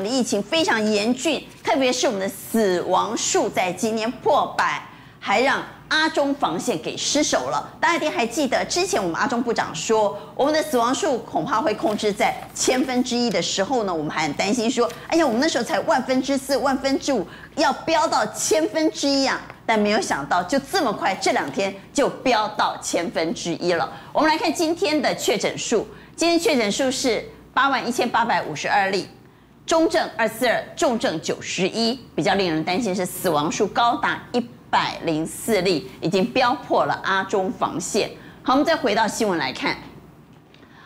我们的疫情非常严峻，特别是我们的死亡数在今年破百，还让阿中防线给失守了。大家一定还记得，之前我们阿中部长说，我们的死亡数恐怕会控制在千分之一的时候呢，我们还很担心说，哎呀，我们那时候才万分之四、万分之五，要飙到千分之一啊！但没有想到，就这么快，这两天就飙到千分之一了。我们来看今天的确诊数，今天确诊数是八万一千八百五十二例。中症二四二，重症九十一，比较令人担心是死亡数高达一百零四例，已经飙破了阿中防线。好，我们再回到新闻来看。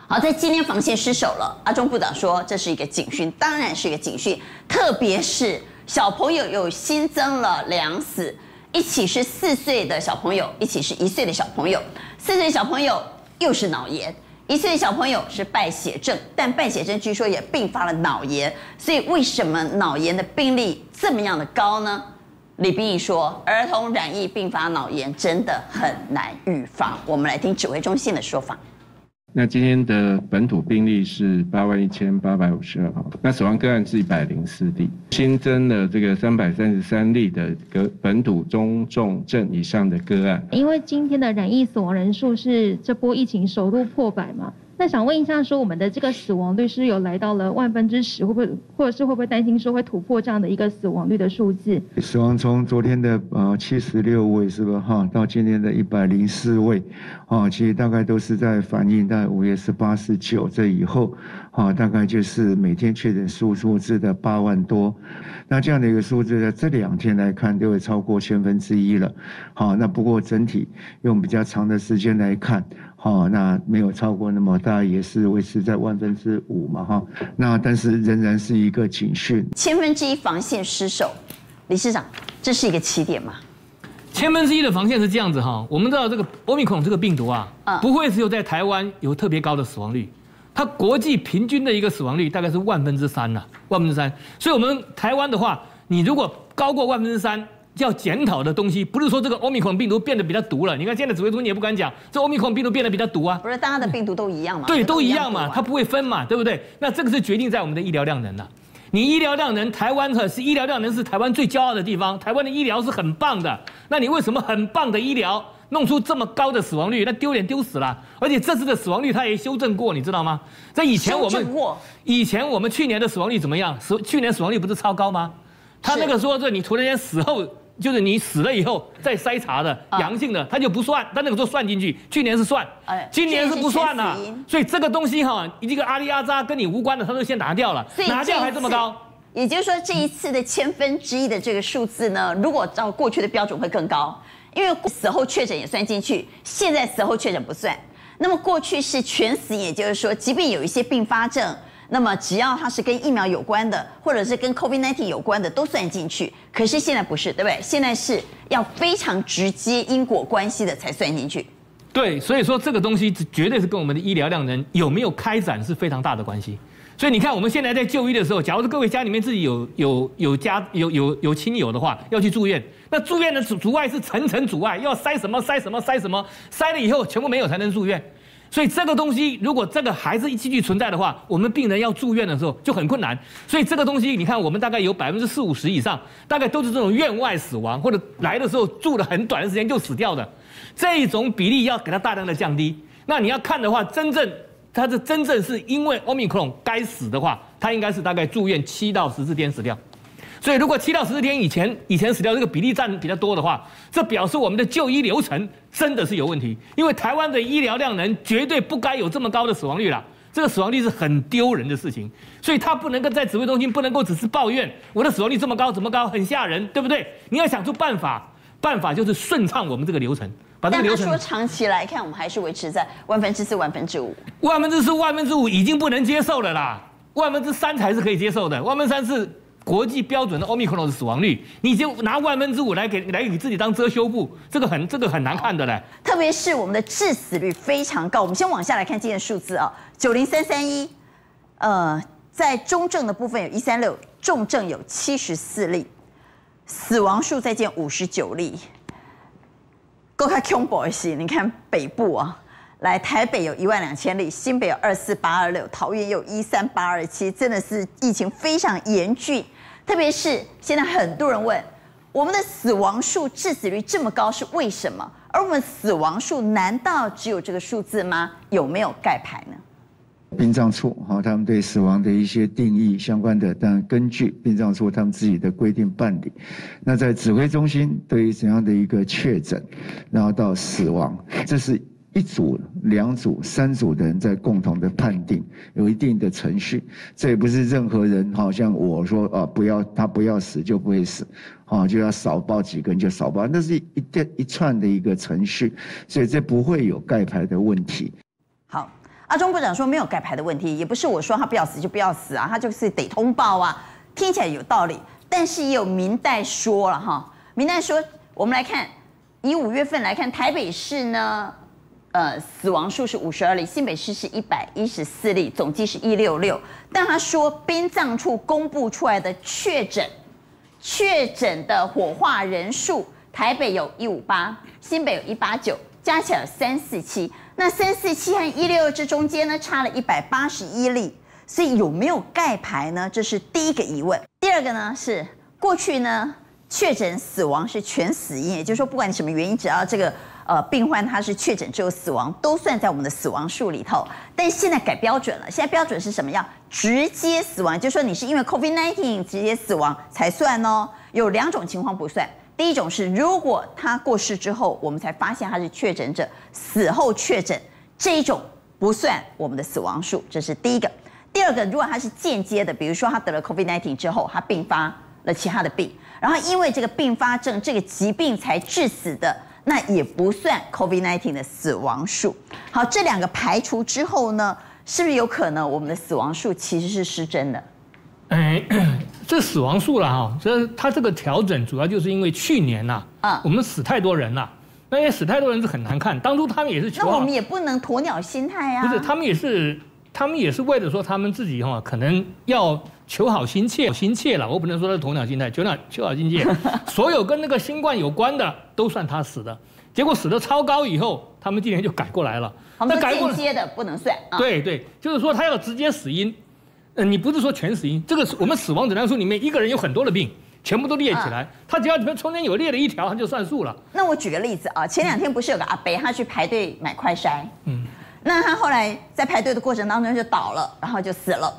好，在今天防线失守了，阿中部长说这是一个警讯，当然是一个警讯，特别是小朋友又新增了两死，一起是四岁的小朋友，一起是一岁的小朋友，四岁小朋友又是脑炎。一岁的小朋友是败血症，但败血症据说也并发了脑炎，所以为什么脑炎的病例这么样的高呢？李斌义说，儿童染疫并发脑炎真的很难预防。我们来听指挥中心的说法。那今天的本土病例是八万一千八百五十二号，那死亡个案是一百零四例，新增了这个三百三十三例的个本土中重症以上的个案。因为今天的染疫死亡人数是这波疫情首度破百嘛。那想问一下，说我们的这个死亡率是有来到了万分之十，会不会，或者是会不会担心说会突破这样的一个死亡率的数字？死亡从昨天的呃七十六位是吧？哈，到今天的一百零四位，啊，其实大概都是在反映在五月十八、十九这以后，啊，大概就是每天确诊数数字的八万多，那这样的一个数字在这两天来看，就会超过千分之一了，好，那不过整体用比较长的时间来看。哦，那没有超过那么大，也是维持在万分之五嘛，哈。那但是仍然是一个警讯。千分之一防线失守，理事长，这是一个起点吗？千分之一的防线是这样子哈，我们知道这个欧米孔这个病毒啊，不会只有在台湾有特别高的死亡率，它国际平均的一个死亡率大概是万分之三呐，万分之三。所以我们台湾的话，你如果高过万分之三。要检讨的东西，不是说这个欧米克戎病毒变得比较毒了。你看现在指挥中心也不敢讲，这欧米克戎病毒变得比较毒啊。不是，大家的病毒都一样嘛？对，都一样嘛，它不会分嘛，对不对？那这个是决定在我们的医疗量能了。你医疗量能，台湾可是医疗量能是台湾最骄傲的地方，台湾的医疗是很棒的。那你为什么很棒的医疗弄出这么高的死亡率？那丢脸丢死了。而且这次的死亡率它也修正过，你知道吗？在以前我们以前我们去年的死亡率怎么样？死去年死亡率不是超高吗？他那个说这你突然间死后。就是你死了以后再筛查的阳性的，他就不算，他那个时候算进去。去年是算，今年是不算了。所以这个东西哈，一个阿里阿扎跟你无关的，他都先拿掉了，拿掉还这么高。也就是说，这一次的千分之一的这个数字呢，如果照过去的标准会更高，因为死后确诊也算进去，现在死后确诊不算。那么过去是全死，也就是说，即便有一些并发症。那么只要它是跟疫苗有关的，或者是跟 COVID-19 有关的，都算进去。可是现在不是，对不对？现在是要非常直接因果关系的才算进去。对，所以说这个东西绝对是跟我们的医疗量能有没有开展是非常大的关系。所以你看，我们现在在就医的时候，假如是各位家里面自己有有有家有有有亲友的话，要去住院，那住院的阻阻碍是层层阻碍，要塞什么塞什么塞什么，塞了以后全部没有才能住院。所以这个东西，如果这个还是继续存在的话，我们病人要住院的时候就很困难。所以这个东西，你看我们大概有百分之四五十以上，大概都是这种院外死亡，或者来的时候住了很短的时间就死掉的，这一种比例要给它大量的降低。那你要看的话，真正它是真正是因为奥密克戎该死的话，它应该是大概住院七到十四天死掉。所以，如果七到十四天以前以前死掉这个比例占比较多的话，这表示我们的就医流程真的是有问题。因为台湾的医疗量能绝对不该有这么高的死亡率了，这个死亡率是很丢人的事情。所以他不能够在指挥中心不能够只是抱怨我的死亡率这么高，怎么高，很吓人，对不对？你要想出办法，办法就是顺畅我们这个流程，把这个流程。说长期来看，我们还是维持在万分之四、万分之五。万分之四、万分之五已经不能接受了啦，万分之三才是可以接受的，万分之三是。国际标准的奥密克戎的死亡率，你就拿万分之五来给来给自己当遮羞布，这个很这个很难看的嘞。特别是我们的致死率非常高，我们先往下来看今天数字啊，九零三三一，呃，在中症的部分有一三六，重症有七十四例，死亡数再见五十九例。够看 c o m b o 你看北部啊，来台北有一万两千例，新北有二四八二六，桃园有一三八二七，真的是疫情非常严峻。特别是现在很多人问，我们的死亡数、致死率这么高是为什么？而我们死亡数难道只有这个数字吗？有没有盖牌呢？殡葬处哈，他们对死亡的一些定义相关的，但根据殡葬处他们自己的规定办理。那在指挥中心对于怎样的一个确诊，然后到死亡，这是一组、两组、三组的人在共同的判定，有一定的程序。这也不是任何人好像我说啊，不要他不要死就不会死，啊就要少报几个人就少报，那是一一一串的一个程序，所以这不会有盖牌的问题。好。阿中部长说没有盖牌的问题，也不是我说他不要死就不要死啊，他就是得通报啊，听起来有道理。但是也有明代说了哈，明代说，我们来看，以五月份来看，台北市呢，呃，死亡数是五十二例，新北市是一百一十四例，总计是一六六。但他说殡葬处公布出来的确诊，确诊的火化人数，台北有一五八，新北有一八九，加起来三四七。那三四七和一六这中间呢，差了一百八十一例，所以有没有盖牌呢？这是第一个疑问。第二个呢是过去呢确诊死亡是全死因，也就是说不管你什么原因，只要这个呃病患他是确诊之后死亡，都算在我们的死亡数里头。但现在改标准了，现在标准是什么样？直接死亡，就说你是因为 COVID-19 直接死亡才算哦。有两种情况不算。第一种是，如果他过世之后，我们才发现他是确诊者，死后确诊这一种不算我们的死亡数，这是第一个。第二个，如果他是间接的，比如说他得了 COVID-19 之后，他并发了其他的病，然后因为这个并发症这个疾病才致死的，那也不算 COVID-19 的死亡数。好，这两个排除之后呢，是不是有可能我们的死亡数其实是失真的？哎，这死亡数了哈，这它这个调整主要就是因为去年呐，啊，我们死太多人了，那些死太多人是很难看。当初他们也是，那我们也不能鸵鸟心态呀。不是，他们也是，他们也是为了说他们自己哈，可能要求好心切，心切了。我不能说是鸵鸟心态，求鸟求好心切。所有跟那个新冠有关的都算他死的，结果死的超高以后，他们今年就改过来了。那改过接的不能算。对对，就是说他要直接死因。呃，你不是说全死因？这个是我们死亡诊断书里面一个人有很多的病，全部都列起来，他只要里面中间有列了一条，他就算数了。那我举个例子啊，前两天不是有个阿伯，他去排队买快筛，嗯，那他后来在排队的过程当中就倒了，然后就死了。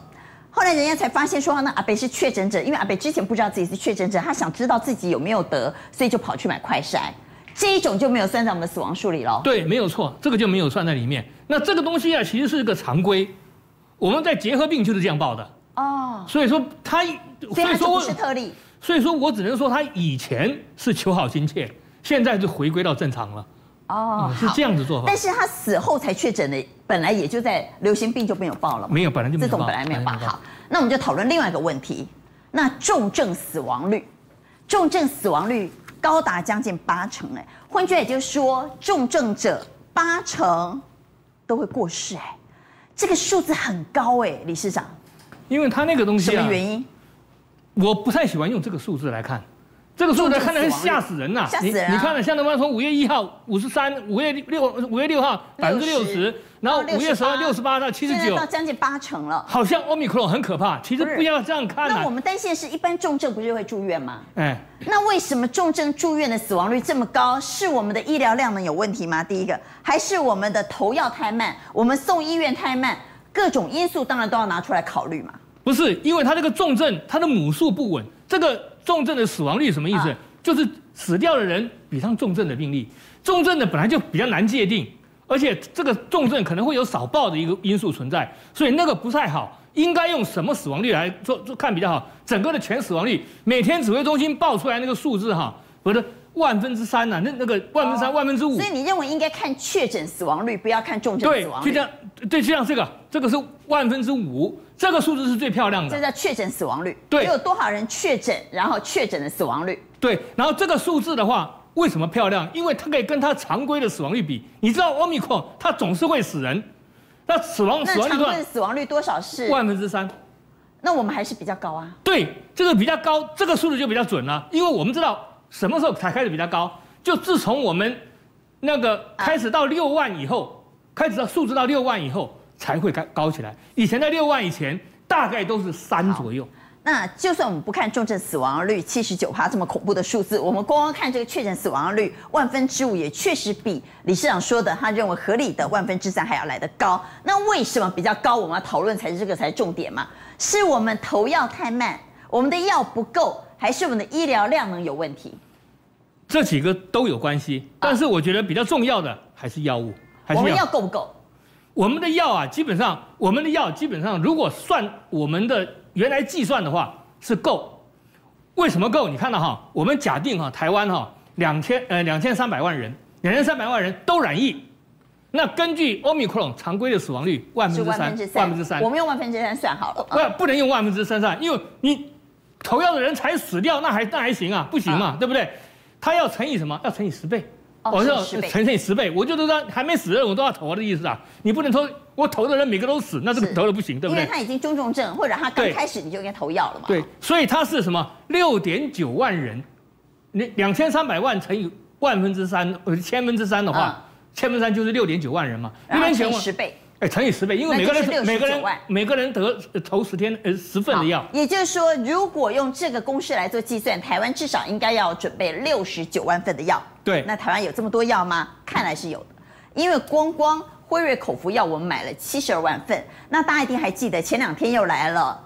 后来人家才发现说，那阿北是确诊者，因为阿北之前不知道自己是确诊者，他想知道自己有没有得，所以就跑去买快筛，这一种就没有算在我们的死亡数里喽。对，没有错，这个就没有算在里面。那这个东西啊，其实是一个常规。我们在结核病就是这样报的哦，所以说他，所以说不是特例，所以说我只能说他以前是求好心切，现在就回归到正常了哦，是这样子做法。但是他死后才确诊的，本来也就在流行病就没有报了，没有，本来就这种本来没有报。好，那我们就讨论另外一个问题，那重症死亡率，重症死亡率高达将近八成哎，换句话也就是说，重症者八成都会过世哎。这个数字很高哎，理事长，因为他那个东西什么原因？我不太喜欢用这个数字来看。这个数字看的是吓死人呐！吓死人！你看了，像他妈从五月一号五十三，五月六五月六号百分之六十，然后五月十二六十八到七十九，到将近八成了。好像奥密克戎很可怕，其实不要这样看。那我们担心的是一般重症不是会住院吗？哎，那为什么重症住院的死亡率这么高？是我们的医疗量能有问题吗？第一个，还是我们的投药太慢，我们送医院太慢？各种因素当然都要拿出来考虑嘛。不是，因为他这个重症，他的母数不稳，这个。重症的死亡率什么意思？就是死掉的人比上重症的病例，重症的本来就比较难界定，而且这个重症可能会有少报的一个因素存在，所以那个不太好。应该用什么死亡率来做做看比较好？整个的全死亡率，每天指挥中心报出来那个数字哈，我的万分之三呐，那那个万分之三、万分之五。所以你认为应该看确诊死亡率，不要看重症死亡率。对，就像，对，就像这个，这个是万分之五。这个数字是最漂亮的，这叫确诊死亡率。对，有多少人确诊，然后确诊的死亡率。对，然后这个数字的话，为什么漂亮？因为它可以跟它常规的死亡率比。你知道奥密克戎它总是会死人，那死亡死亡率多死亡率多少是万分之三？那我们还是比较高啊。对，这个比较高，这个数字就比较准了。因为我们知道什么时候才开始比较高，就自从我们那个开始到六万以后。开始到数字到六万以后才会高高起来。以前在六万以前，大概都是三左右。那就算我们不看重症死亡率七十九趴这么恐怖的数字，我们光光看这个确诊死亡率万分之五，也确实比理事长说的他认为合理的万分之三还要来得高。那为什么比较高？我们要讨论才是这个才是重点嘛？是我们投药太慢，我们的药不够，还是我们的医疗量能有问题？这几个都有关系，但是我觉得比较重要的还是药物，还我们药够不够？我们的药啊，基本上我们的药基本上，如果算我们的原来计算的话是够。为什么够？你看到哈，我们假定哈，台湾哈两千呃两千三百万人，两千三百万人都染疫，那根据 Omicron 常规的死亡率万分之三万分之，三，万分之三我，们用万分之三算好了。不不能用万分之三算，因为你投药的人才死掉，那还那还行啊，不行嘛，对不对？他要乘以什么？要乘以十倍。哦我要是10倍乘以十倍，我就是说还没死的人我都要投的意思啊！你不能说，我投的人每个都死，那这个是投的不行，对不对？因为他已经中重症，或者他刚开始你就应该投药了嘛。对，所以他是什么？六点九万人，你两千三百万乘以万分之三，呃，千分之三的话，千分之三就是六点九万人嘛，然后乘九十倍。哎，乘以十倍，因为每个人每个人每个人得呃投十天呃十份的药，也就是说，如果用这个公式来做计算，台湾至少应该要准备六十九万份的药。对那台湾有这么多药吗？看来是有的，因为光光辉瑞口服药我们买了七十二万份。那大家一定还记得前两天又来了，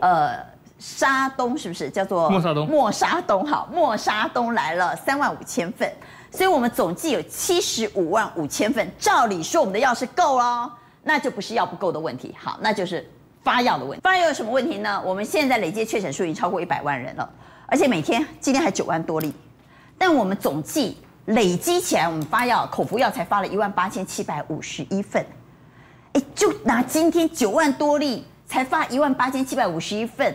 呃，沙东是不是叫做莫沙东莫沙东好，莫沙东来了三万五千份，所以我们总计有七十五万五千份。照理说我们的药是够喽，那就不是药不够的问题，好，那就是发药的问题。发药有什么问题呢？我们现在累计确诊数已经超过一百万人了，而且每天今天还九万多例，但我们总计累积起来，我们发药口服药才发了一万八千七百五十一份。哎，就拿今天九万多例才发一万八千七百五十一份，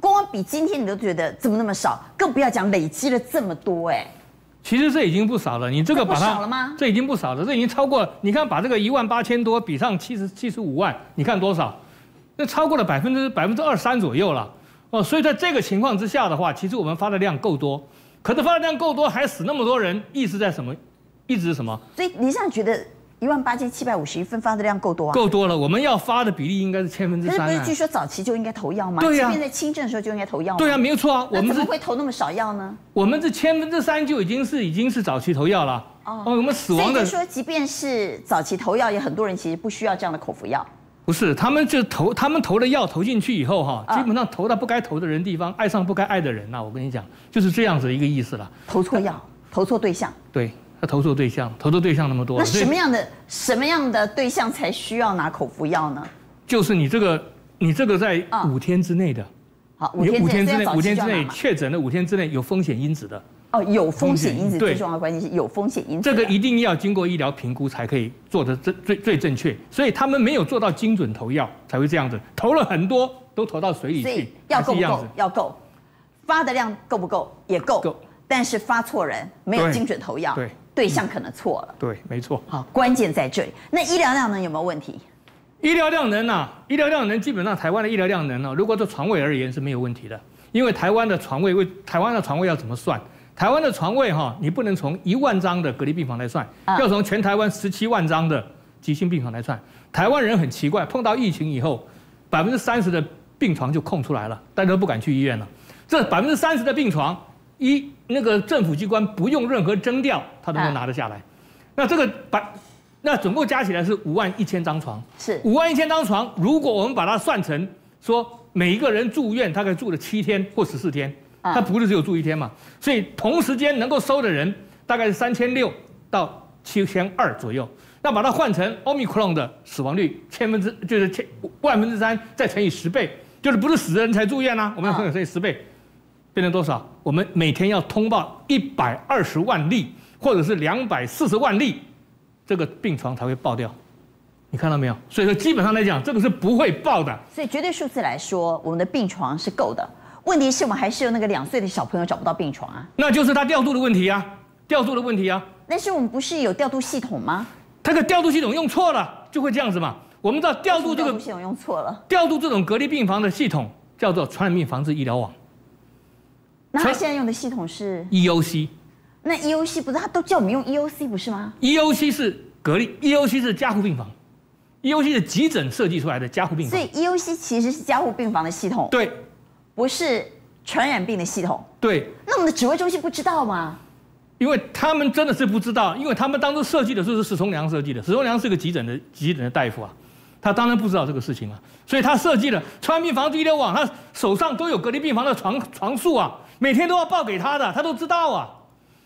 光比今天你都觉得怎么那么少，更不要讲累积了这么多哎。其实这已经不少了，你这个不把它少了吗这已经不少了，这已经超过。你看，把这个一万八千多比上七十七十五万，你看多少？那超过了百分之百分之二三左右了。哦，所以在这个情况之下的话，其实我们发的量够多，可是发的量够多还死那么多人，意思在什么？意思是什么？所以你现在觉得一万八千七百五十一份发的量够多啊？够多了，我们要发的比例应该是千分之三啊可是不是据。说早期就应该投药吗？对呀即便在轻症的时候就应该投药吗？对啊，没有错啊，我们怎么会投那么少药呢？我们这千分之三就已经是已经是早期投药了。哦哦，我们死亡的所以说，即便是早期投药，也很多人其实不需要这样的口服药。不是，他们就投，他们投的药投进去以后哈，啊基本上投到不该投的人地方，爱上不该爱的人呐、我跟你讲，就是这样子的一个意思了。投错药，投错对象。对他投诉对象，投诉对象那么多，那什么样的什么样的对象才需要拿口服药呢？就是你这个，你这个在啊五天之内的，好，五你天之内，五天之内嘛确诊的五天之内有风险因子的，哦，有风险因子，最重要的关键是有风险因子的。这个一定要经过医疗评估才可以做的最最最正确，所以他们没有做到精准投药，才会这样子，投了很多都投到水里去所以，要够不够。要够，发的量够不够？也够。够但是发错人，没有精准投药，对对象可能错了。对，没错。好，关键在这里。那医疗量能有没有问题？医疗量能啊，医疗量能基本上台湾的医疗量能呢、如果做床位而言是没有问题的，因为台湾的床位为台湾的床位要怎么算？台湾的床位哈、你不能从一万张的隔离病房来算，啊要从全台湾十七万张的急性病房来算。台湾人很奇怪，碰到疫情以后，百分之三十的病床就空出来了，大家都不敢去医院了。这百分之三十的病床，一那个政府机关不用任何征调，他都能啊拿得下来。那这个把，那总共加起来是五万一千张床。是五万一千张床，如果我们把它算成说每一个人住院大概住了七天或十四天，啊他不是只有住一天嘛，所以同时间能够收的人大概是三千六到七千二左右。那把它换成 omicron 的死亡率，千分之就是千万分之三，再乘以十倍，就是不是死人才住院啊，我们要乘以十倍，变成多少？我们每天要通报一百二十万例，或者是两百四十万例，这个病床才会爆掉。你看到没有？所以说基本上来讲，这个是不会爆的。所以绝对数字来说，我们的病床是够的。问题是我们还是有那个两岁的小朋友找不到病床啊。那就是他调度的问题啊，调度的问题啊。但是我们不是有调度系统吗？它的调度系统用错了，就会这样子嘛。我们知道调度这个调度系统用错了，调度这种隔离病房的系统叫做传染病防治医疗网那他传现在用的系统是？（EOC）。那 EOC 不是他都叫我们用 EOC 不是吗？EOC 是隔离，EOC 是加护病房，EOC 是急诊设计出来的加护病房。所以，EOC 其实是加护病房的系统，对。不是传染病的系统。对，那我们的指挥中心不知道吗？因为他们真的是不知道，因为他们当初设计的时候是史崇良设计的，史崇良是个急诊的急诊的大夫啊，他当然不知道这个事情啊，所以他设计了传染病防治医疗网，他手上都有隔离病房的床床数啊，每天都要报给他的，他都知道啊。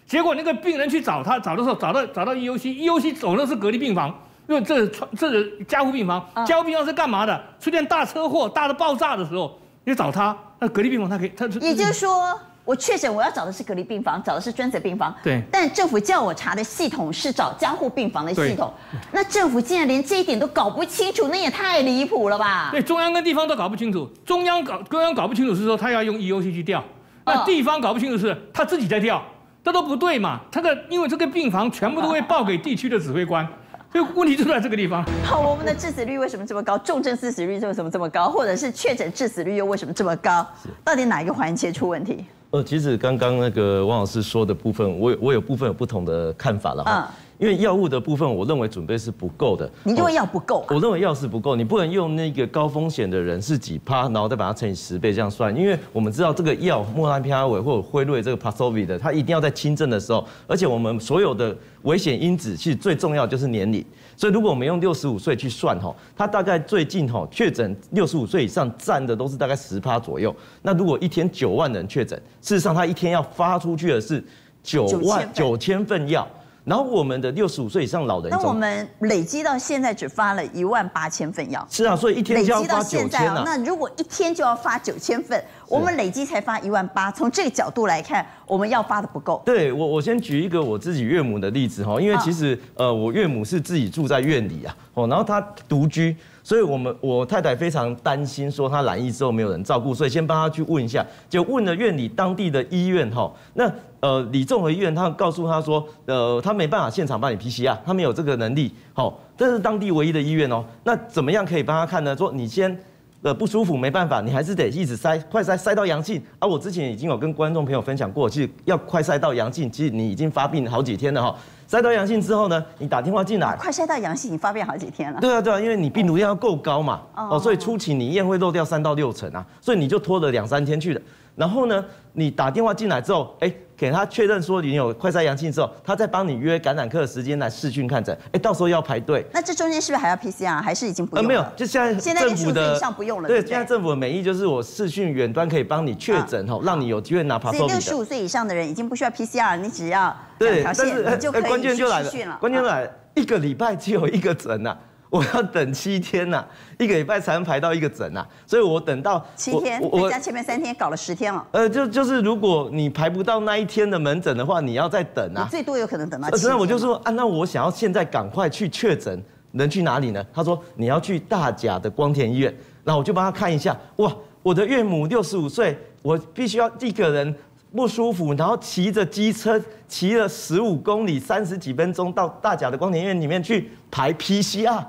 结果那个病人去找他，找的时候找到找到 EOC，EOC 走的是隔离病房，因为这个传这是加护病房，加护病房是干嘛的？出现大车祸、大的爆炸的时候，你找他，那隔离病房他可以，他也就是说，我确诊我要找的是隔离病房，找的是专责病房。对但政府叫我查的系统是找加护病房的系统，那政府竟然连这一点都搞不清楚，那也太离谱了吧？对，中央跟地方都搞不清楚。中央搞中央搞不清楚是说他要用 EOC 去调，那哦地方搞不清楚是他自己在调，这都不对嘛。他的因为这个病房全部都会报给地区的指挥官，所以问题就在这个地方。好，我们的致死率为什么这么高？重症致死率为什么这么高？或者是确诊致死率又为什么这么高？到底哪一个环节出问题？呃，其实刚刚那个汪老师说的部分，我有我有部分有不同的看法了哈。嗯因为药物的部分，我认为准备是不够的。你认为哦药不够啊？我认为药是不够，你不能用那个高风险的人是几趴，然后再把它乘以十倍这样算，因为我们知道这个药莫拉皮拉韦或者辉瑞这个 o v i 的，它一定要在轻症的时候，而且我们所有的危险因子其实最重要就是年龄，所以如果我们用六十五岁去算哈，它大概最近哈确诊六十五岁以上占的都是大概十趴左右，那如果一天九万人确诊，事实上它一天要发出去的是九万九千份药。然后我们的六十五岁以上老人那我们累积到现在只发了一万八千份药，是啊，所以一天累积到就要发九千啊。那如果一天就要发九千份，我们累积才发一万八，从这个角度来看，我们要发的不够。对我，我先举一个我自己岳母的例子哈，因为啊其实呃，我岳母是自己住在院里啊，哦，然后她独居，所以我们我太太非常担心说她染疫之后没有人照顾，所以先帮她去问一下，就问了院里当地的医院哈，那呃李仲和医院，他告诉她说，呃，他没办法现场帮你 PCR，他没有这个能力，好，这是当地唯一的医院哦，那怎么样可以帮他看呢？说你先。呃，不舒服没办法，你还是得一直塞，快筛筛到阳性。啊，我之前已经有跟观众朋友分享过，其实要快塞到阳性，其实你已经发病好几天了哈。筛到阳性之后呢，你打电话进来，快筛到阳性，你发病好几天了。对啊对啊，因为你病毒量要够高嘛，哦哦，所以初期你验会漏掉三到六成啊，所以你就拖了两三天去的。然后呢，你打电话进来之后，哎，给他确认说你有快筛阳性之后，他再帮你约感染科的时间来视讯看诊，哎，到时候要排队。那这中间是不是还要 PCR？还是已经不呃，没有？就现在现在政府的连数字以上不用了对，现在政府的美意就是我视讯远端可以帮你确诊哈，让你有机会拿 p a 所 s 以 o 六。十五岁以上的人已经不需要 PCR，你只要两对，但是哎你就可以关键去就来了。关键来了，一个礼拜只有一个诊呐、我要等七天呐、一个礼拜才能排到一个诊呐、所以我等到七天，我再加前面三天，搞了十天了。呃，就就是如果你排不到那一天的门诊的话，你要再等啊。最多有可能等到呃七天。那我就说啊，那我想要现在赶快去确诊，能去哪里呢？他说你要去大甲的光田医院，然后我就帮他看一下，哇，我的岳母六十五岁，我必须要一个人不舒服，然后骑着机车骑了十五公里，三十几分钟到大甲的光田医院里面去排 PCR，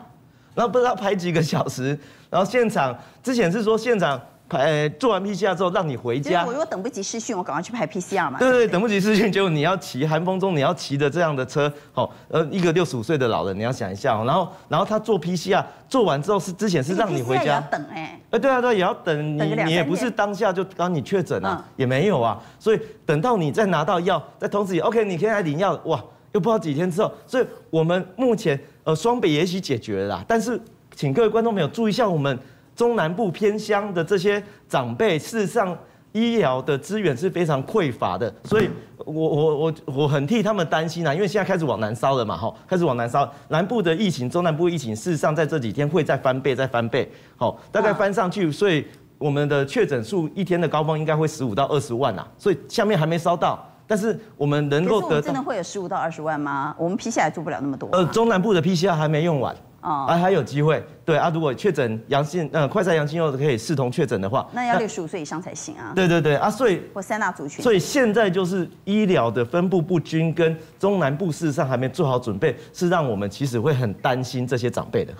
然后不知道排几个小时，然后现场之前是说现场排、呃做完 PCR 之后让你回家就是我，如果等不及视讯，我赶快去拍 PCR 嘛。对对，等不及视讯，结果你要骑寒风中你要骑的这样的车，好，呃，一个六十五岁的老人，你要想一下哦，然后然后他做 PCR 做完之后是之前是让你回家，等哎。哎，对啊对啊，也要等你，你也不是当下就刚你确诊啊嗯，也没有啊，所以等到你再拿到药，再通知你 OK，你可以来领药，哇，又不知道几天之后，所以我们目前呃双北也许解决了啦，但是请各位观众朋友注意一下，我们中南部偏乡的这些长辈，事实上医疗的资源是非常匮乏的，所以我我我我很替他们担心啊，因为现在开始往南烧了嘛，哈，开始往南烧，南部的疫情、中南部疫情，事实上在这几天会再翻倍、再翻倍，好，大概翻上去，所以我们的确诊数一天的高峰应该会十五到二十万啊，所以下面还没烧到，但是我们能够得到，真的会有十五到二十万吗？我们 PCR 做不了那么多。呃，中南部的 PCR 还没用完。哦还还有机会，对啊，如果确诊阳性，呃，快筛阳性后可以视同确诊的话，那要六十五岁以上才行啊，对对对啊，所以或三大族群。所以现在就是医疗的分布不均，跟中南部事实上还没做好准备，是让我们其实会很担心这些长辈的。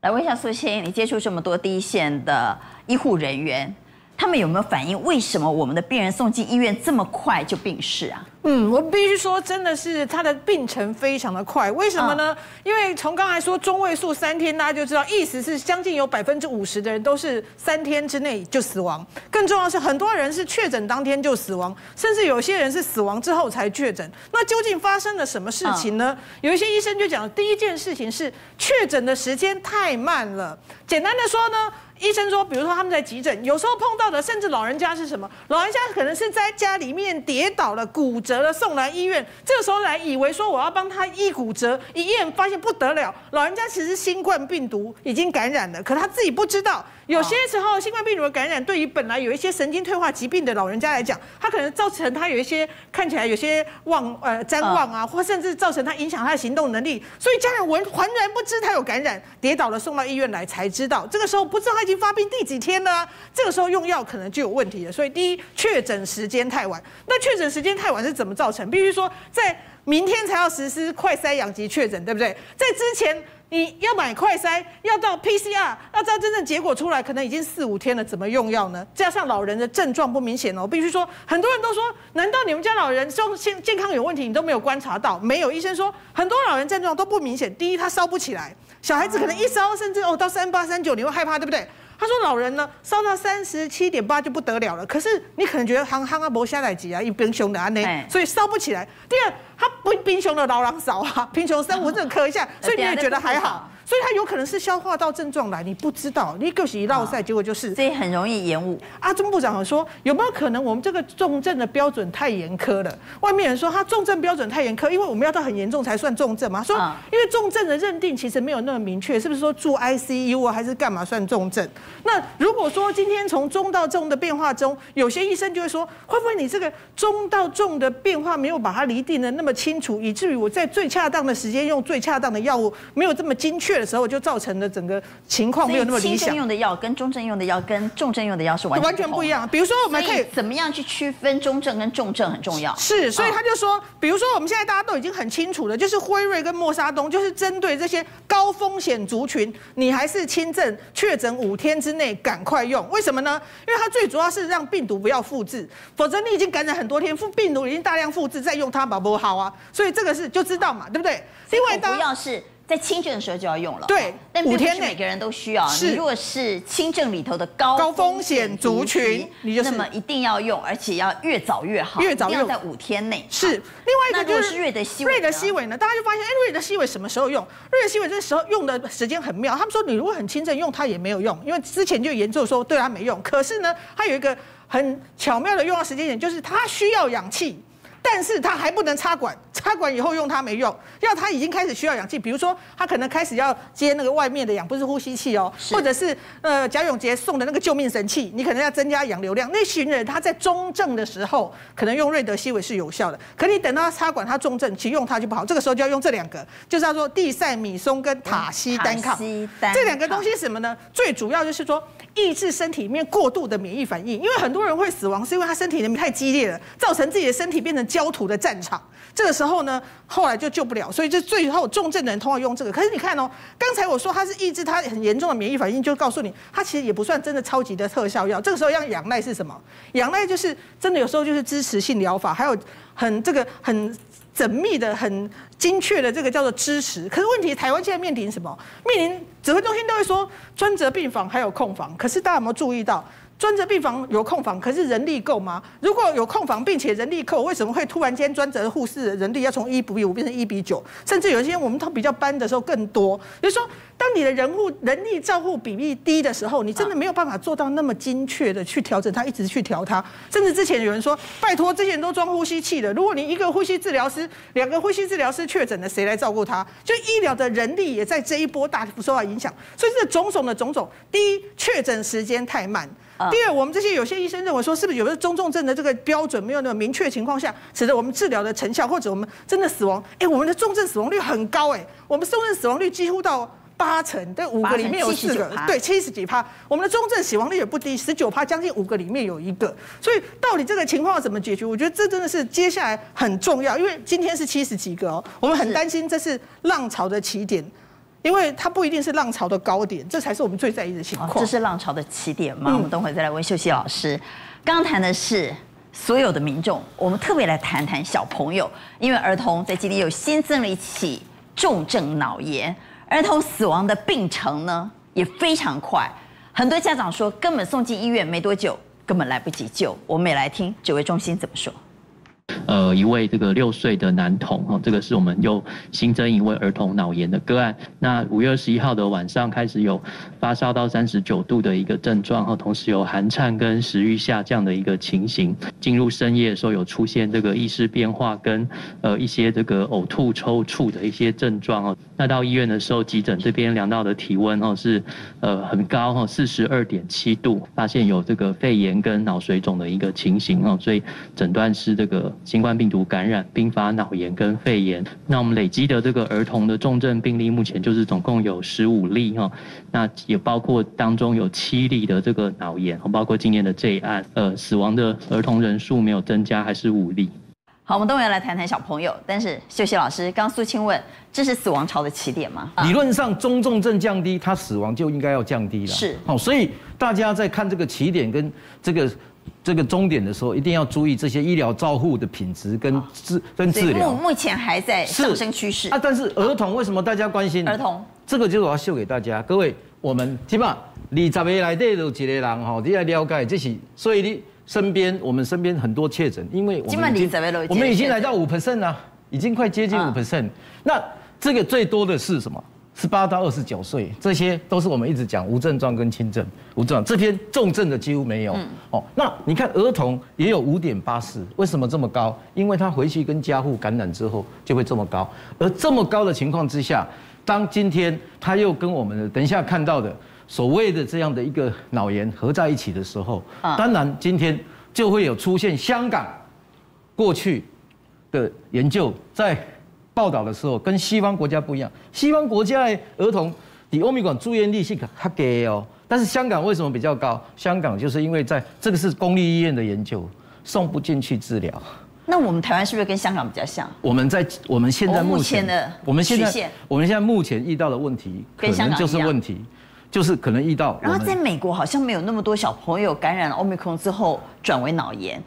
来问一下苏青，你接触这么多第一线的医护人员，他们有没有反映为什么我们的病人送进医院这么快就病逝啊？嗯，我必须说，真的是他的病程非常的快。为什么呢？因为从刚才说中位数三天，大家就知道，意思是将近有百分之五十的人都是三天之内就死亡。更重要是，很多人是确诊当天就死亡，甚至有些人是死亡之后才确诊。那究竟发生了什么事情呢？有一些医生就讲，第一件事情是确诊的时间太慢了。简单的说呢。医生说，比如说他们在急诊，有时候碰到的甚至老人家是什么？老人家可能是在家里面跌倒了、骨折了，送来医院。这个时候来以为说我要帮他医骨折，一验发现不得了，老人家其实新冠病毒已经感染了，可他自己不知道。有些时候，新冠病毒的感染对于本来有一些神经退化疾病的老人家来讲，他可能造成他有一些看起来有些忘呃谵妄啊，或甚至造成他影响他的行动能力。所以家人完浑然不知他有感染，跌倒了送到医院来才知道。这个时候不知道他已经发病第几天了，这个时候用药可能就有问题了。所以第一，确诊时间太晚。那确诊时间太晚是怎么造成？必须说在明天才要实施快筛养级确诊，对不对？在之前。你要买快筛，要到 PCR，要到真正结果出来，可能已经四五天了，怎么用药呢？加上老人的症状不明显哦，必须说，很多人都说，难道你们家老人健健健康有问题，你都没有观察到？没有，医生说很多老人症状都不明显。第一，他烧不起来，小孩子可能一烧，甚至哦到三八三九，你会害怕，对不对？他说老人呢烧到三十七点八就不得了了，可是你可能觉得憨憨啊不下来急啊，一冰熊的安内，所以烧不起来。第二。他不冰熊的老狼少啊，贫穷生我只咳一下，所以你也觉得还好，所以他有可能是消化道症状来，你不知道，你就是一落塞，结果就是，所以很容易延误。阿中部长说，有没有可能我们这个重症的标准太严苛了？外面人说他重症标准太严苛，因为我们要到很严重才算重症嘛。说因为重症的认定其实没有那么明确，是不是说住 ICU 啊，还是干嘛算重症？那如果说今天从中到重的变化中，有些医生就会说，会不会你这个中到重的变化没有把它厘定的那么清楚，以至于我在最恰当的时间用最恰当的药物，没有这么精确的时候，就造成了整个情况没有那么理想。轻症用的药跟中症用的药跟重症用的药是完完全不一样。比如说，我们可以怎么样去区分中症跟重症很重要。是，所以他就说，比如说我们现在大家都已经很清楚了，就是辉瑞跟莫沙东，就是针对这些高风险族群，你还是轻症确诊五天之内赶快用。为什么呢？因为它最主要是让病毒不要复制，否则你已经感染很多天，复病毒已经大量复制，再用它嘛不好啊。所以这个是就知道嘛，对不对？另外，不要是在轻症的时候就要用了。对，但五天内每个人都需要。是，如果是轻症里头的高高风险族群，你就那么一定要用，而且要越早越好，越早用在五天内。是，另外一个就是瑞德西韦。瑞德西韦呢，大家就发现，哎，瑞德西韦什么时候用？瑞德西韦这时候用的时间很妙。他们说，你如果很轻症用它也没有用，因为之前就研究说对它没用。可是呢，它有一个很巧妙的用药时间点，就是它需要氧气。但是他还不能插管，插管以后用它没用，要他已经开始需要氧气，比如说他可能开始要接那个外面的氧，不是呼吸器哦，或者是呃贾永杰送的那个救命神器，你可能要增加氧流量。那群人他在中症的时候可能用瑞德西韦是有效的，可你等到他插管他重症，其用它就不好，这个时候就要用这两个，就是他说地塞米松跟塔西单抗。这两个东西什么呢？最主要就是说抑制身体里面过度的免疫反应，因为很多人会死亡是因为他身体里面太激烈了，造成自己的身体变成。焦土的战场，这个时候呢，后来就救不了，所以就最后重症的人通常用这个。可是你看哦，刚才我说它是抑制它很严重的免疫反应，就告诉你它其实也不算真的超级的特效药。这个时候要仰赖是什么？仰赖就是真的有时候就是支持性疗法，还有很这个很缜密的、很精确的这个叫做支持。可是问题，台湾现在面临什么？面临指挥中心都会说专责病房还有空房，可是大家有没有注意到？专责病房有空房，可是人力够吗？如果有空房，并且人力够，为什么会突然间专责护士人力要从一比五变成一比九？甚至有一些我们都比较班的时候更多。就是说，当你的人物人力照护比例低的时候，你真的没有办法做到那么精确的去调整它，一直去调它。甚至之前有人说，拜托，这些人都装呼吸器的，如果你一个呼吸治疗师、两个呼吸治疗师确诊了，谁来照顾他？就医疗的人力也在这一波大幅受到影响。所以这种种的种种，第一，确诊时间太慢。第二，我们这些有些医生认为说，是不是有的中重症的这个标准没有那么明确情况下，使得我们治疗的成效或者我们真的死亡，哎，我们的重症死亡率很高，哎，我们重症死亡率几乎到八成，对，五个里面有四个，对，七十几趴，我们的重症死亡率也不低，十九趴，将近五个里面有一个，所以到底这个情况要怎么解决？我觉得这真的是接下来很重要，因为今天是七十几个哦，我们很担心这是浪潮的起点。因为它不一定是浪潮的高点，这才是我们最在意的情况。这是浪潮的起点吗？我们等会再来问秀熙老师。刚谈的是所有的民众，我们特别来谈谈小朋友，因为儿童在今天又新增了一起重症脑炎，儿童死亡的病程呢也非常快，很多家长说根本送进医院没多久，根本来不及救。我们也来听指挥中心怎么说。呃，一位这个六岁的男童哈，这个是我们又新增一位儿童脑炎的个案。那五月二十一号的晚上开始有发烧到三十九度的一个症状哈，同时有寒颤跟食欲下降的一个情形。进入深夜的时候有出现这个意识变化跟呃一些这个呕吐抽搐的一些症状哦。那到医院的时候，急诊这边量到的体温哦是呃很高哈，四十二点七度，发现有这个肺炎跟脑水肿的一个情形哦，所以诊断是这个。新冠病毒感染并发脑炎跟肺炎，那我们累积的这个儿童的重症病例，目前就是总共有十五例哈，那也包括当中有七例的这个脑炎，包括今年的这一案，呃，死亡的儿童人数没有增加，还是五例。好，我们都要来谈谈小朋友，但是秀熙老师，刚苏青问，这是死亡潮的起点吗？理论上中重症降低，它死亡就应该要降低了。是，好，所以大家在看这个起点跟这个。这个终点的时候，一定要注意这些医疗照护的品质跟治跟治疗。目目前还在上升趋势啊。但是儿童为什么大家关心？儿童这个就是我要秀给大家，各位，我们起码二十个来底有一个人哈，你来了解这是，所以你身边我们身边很多确诊，因为我们已经我们已经来到五 percent 了，已经快接近五 percent。那这个最多的是什么？十八到二十九岁，这些都是我们一直讲无症状跟轻症、无症状。这篇重症的几乎没有。哦，那你看儿童也有五点八四，为什么这么高？因为他回去跟家户感染之后就会这么高。而这么高的情况之下，当今天他又跟我们等一下看到的所谓的这样的一个脑炎合在一起的时候，当然今天就会有出现香港过去的研究在。报道的时候跟西方国家不一样，西方国家的儿童比欧米伽住院率是较低哦，但是香港为什么比较高？香港就是因为在这个是公立医院的研究，送不进去治疗。那我们台湾是不是跟香港比较像？我们在我们现在目前的我们现在我们现在目前遇到的问题，可能就是问题，就是可能遇到。然后在美国好像没有那么多小朋友感染了欧米伽之后转为脑炎。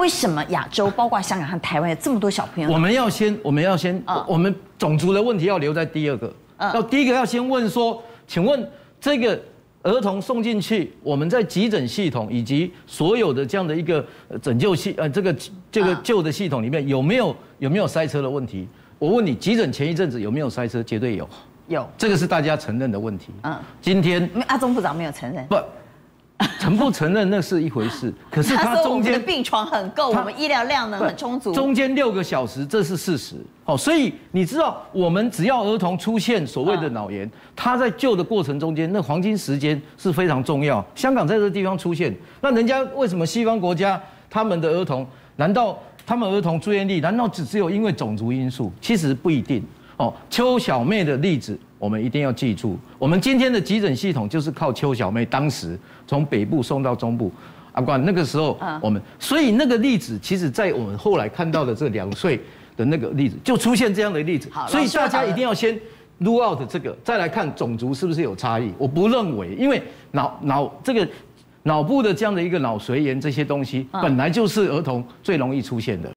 为什么亚洲，包括香港和台湾，有这么多小朋友？我们要先，我们要先，我们种族的问题要留在第二个。要第一个要先问说，请问这个儿童送进去，我们在急诊系统以及所有的这样的一个拯救系呃这个这个旧的系统里面有没有有没有塞车的问题？我问你，急诊前一阵子有没有塞车？绝对有，有，这个是大家承认的问题。嗯，今天阿中部长没有承认。不。承不承认那是一回事，可是他中间病床很够，我们医疗量能很充足。中间六个小时，这是事实。好，所以你知道，我们只要儿童出现所谓的脑炎，他在救的过程中间，那黄金时间是非常重要。香港在这个地方出现，那人家为什么西方国家他们的儿童，难道他们儿童住院率难道只只有因为种族因素？其实不一定。哦，邱小妹的例子。我们一定要记住，我们今天的急诊系统就是靠邱小妹当时从北部送到中部，阿冠那个时候，我们所以那个例子，其实在我们后来看到的这两岁的那个例子，就出现这样的例子。所以大家一定要先 rule out 这个，再来看种族是不是有差异。我不认为，因为脑脑这个脑部的这样的一个脑髓炎这些东西，本来就是儿童最容易出现的。